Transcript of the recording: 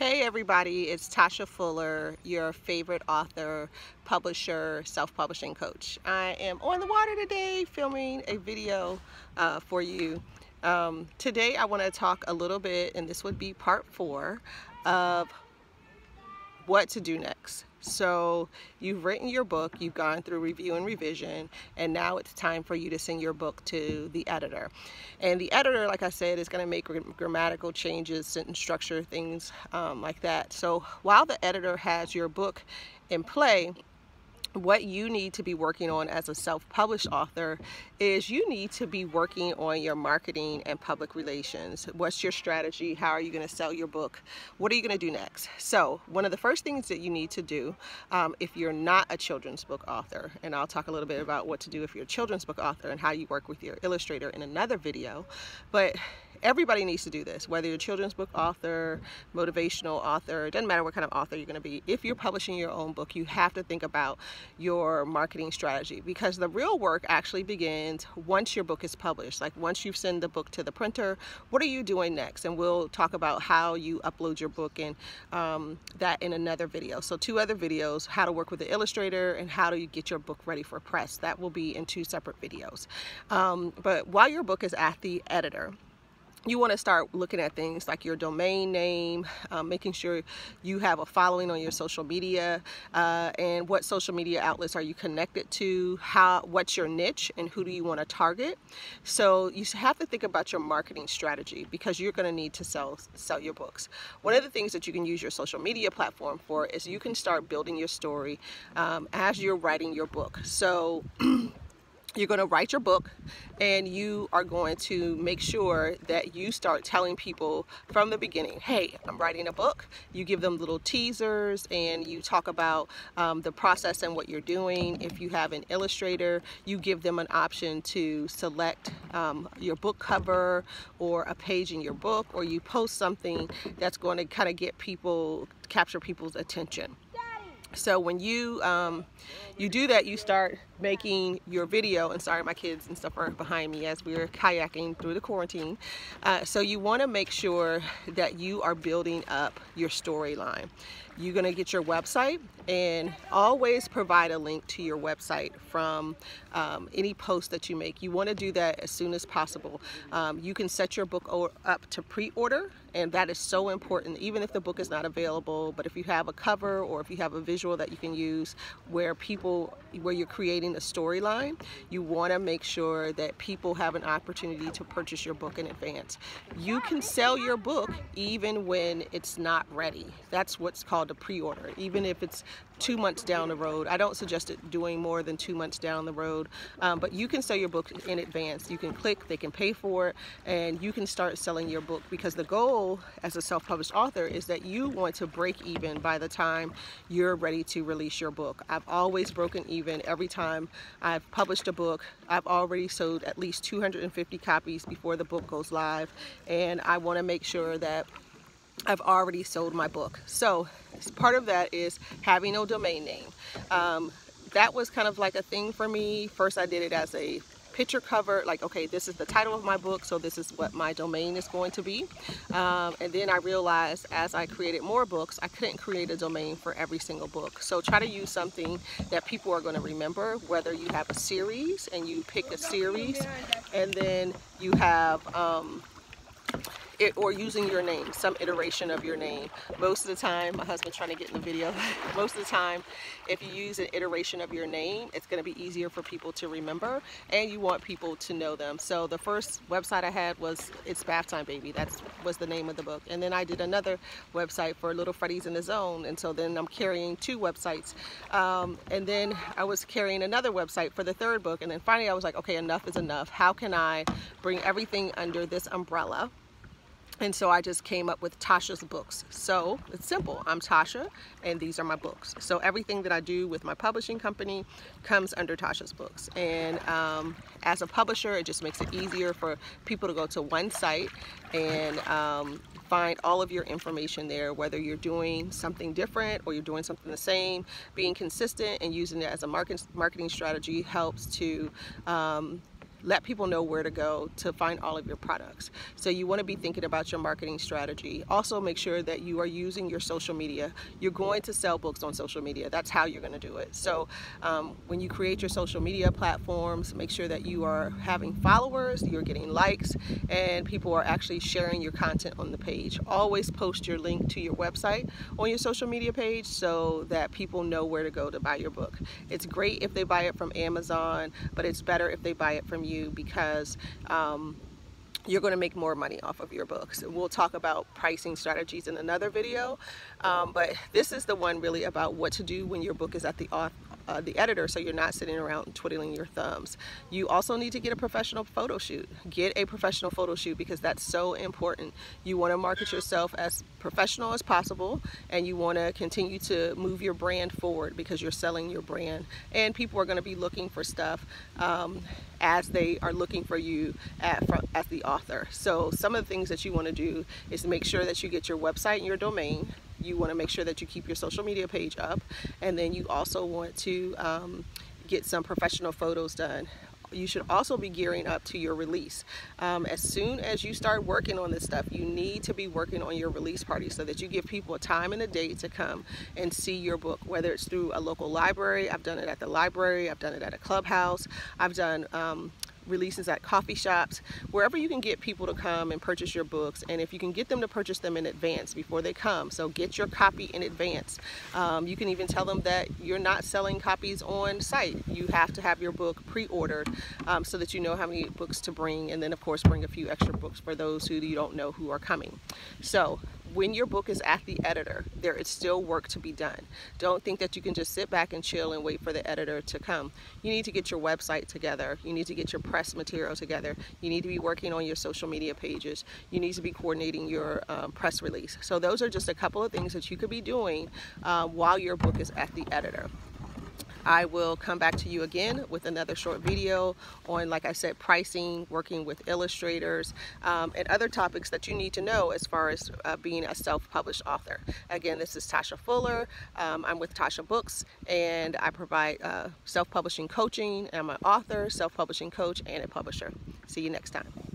Hey everybody, it's Tasha Fuller, your favorite author, publisher, self-publishing coach. I am on the water today filming a video uh, for you. Um, today I want to talk a little bit, and this would be part four, of what to do next. So you've written your book, you've gone through review and revision, and now it's time for you to send your book to the editor. And the editor, like I said, is going to make grammatical changes, sentence structure, things um, like that. So while the editor has your book in play, what you need to be working on as a self-published author is you need to be working on your marketing and public relations. What's your strategy? How are you going to sell your book? What are you going to do next? So one of the first things that you need to do um, if you're not a children's book author, and I'll talk a little bit about what to do if you're a children's book author and how you work with your illustrator in another video, but everybody needs to do this, whether you're a children's book author, motivational author, it doesn't matter what kind of author you're going to be. If you're publishing your own book, you have to think about your marketing strategy because the real work actually begins once your book is published. Like once you send the book to the printer, what are you doing next? And we'll talk about how you upload your book and um, that in another video. So two other videos, how to work with the illustrator and how do you get your book ready for press. That will be in two separate videos. Um, but while your book is at the editor, you want to start looking at things like your domain name, um, making sure you have a following on your social media, uh, and what social media outlets are you connected to, how, what's your niche, and who do you want to target. So you have to think about your marketing strategy because you're going to need to sell, sell your books. One of the things that you can use your social media platform for is you can start building your story um, as you're writing your book. So you're going to write your book and you are going to make sure that you start telling people from the beginning hey i'm writing a book. You give them little teasers and you talk about um, the process and what you're doing. If you have an illustrator you give them an option to select um, your book cover or a page in your book or you post something that's going to kind of get people capture people's attention so when you um, you do that, you start making your video, and sorry, my kids and stuff are behind me as we're kayaking through the quarantine. Uh, so you want to make sure that you are building up your storyline. You're going to get your website and always provide a link to your website from um, any post that you make. You want to do that as soon as possible. Um, you can set your book up to pre-order and that is so important even if the book is not available but if you have a cover or if you have a visual that you can use where people where you're creating a storyline you want to make sure that people have an opportunity to purchase your book in advance. You can sell your book even when it's not ready. That's what's called a pre-order. Even if it's two months down the road. I don't suggest it doing more than two months down the road, um, but you can sell your book in advance. You can click, they can pay for it, and you can start selling your book because the goal as a self-published author is that you want to break even by the time you're ready to release your book. I've always broken even every time I've published a book. I've already sold at least 250 copies before the book goes live, and I want to make sure that I've already sold my book. So part of that is having a domain name. Um, that was kind of like a thing for me. First I did it as a picture cover like okay this is the title of my book so this is what my domain is going to be um, and then I realized as I created more books I couldn't create a domain for every single book so try to use something that people are going to remember whether you have a series and you pick a series and then you have um, it, or using your name, some iteration of your name. Most of the time, my husband's trying to get in the video, most of the time, if you use an iteration of your name, it's gonna be easier for people to remember and you want people to know them. So the first website I had was It's Bath Time Baby, that was the name of the book. And then I did another website for Little Freddy's in the Zone. And so then I'm carrying two websites. Um, and then I was carrying another website for the third book. And then finally I was like, okay, enough is enough. How can I bring everything under this umbrella? And so I just came up with Tasha's books. So it's simple. I'm Tasha and these are my books. So everything that I do with my publishing company comes under Tasha's books. And um, as a publisher, it just makes it easier for people to go to one site and um, find all of your information there, whether you're doing something different or you're doing something the same. Being consistent and using it as a market, marketing strategy helps to um, let people know where to go to find all of your products. So you want to be thinking about your marketing strategy. Also make sure that you are using your social media. You're going to sell books on social media. That's how you're going to do it. So um, when you create your social media platforms, make sure that you are having followers, you're getting likes, and people are actually sharing your content on the page. Always post your link to your website on your social media page so that people know where to go to buy your book. It's great if they buy it from Amazon, but it's better if they buy it from you because um, you're going to make more money off of your books. We'll talk about pricing strategies in another video, um, but this is the one really about what to do when your book is at the uh, the editor so you're not sitting around twiddling your thumbs. You also need to get a professional photo shoot. Get a professional photo shoot because that's so important. You want to market yourself as professional as possible and you want to continue to move your brand forward because you're selling your brand and people are going to be looking for stuff um, as they are looking for you at, as the author. So some of the things that you want to do is make sure that you get your website and your domain you want to make sure that you keep your social media page up and then you also want to um, get some professional photos done you should also be gearing up to your release. Um, as soon as you start working on this stuff, you need to be working on your release party so that you give people a time and a date to come and see your book, whether it's through a local library. I've done it at the library. I've done it at a clubhouse. I've done um, releases at coffee shops, wherever you can get people to come and purchase your books. And if you can get them to purchase them in advance before they come, so get your copy in advance. Um, you can even tell them that you're not selling copies on site. You have to have your book pre-ordered um, so that you know how many books to bring and then of course bring a few extra books for those who you don't know who are coming. So when your book is at the editor, there is still work to be done. Don't think that you can just sit back and chill and wait for the editor to come. You need to get your website together. You need to get your press material together. You need to be working on your social media pages. You need to be coordinating your um, press release. So those are just a couple of things that you could be doing uh, while your book is at the editor. I will come back to you again with another short video on, like I said, pricing, working with illustrators, um, and other topics that you need to know as far as uh, being a self-published author. Again, this is Tasha Fuller. Um, I'm with Tasha Books, and I provide uh, self-publishing coaching. I'm an author, self-publishing coach, and a publisher. See you next time.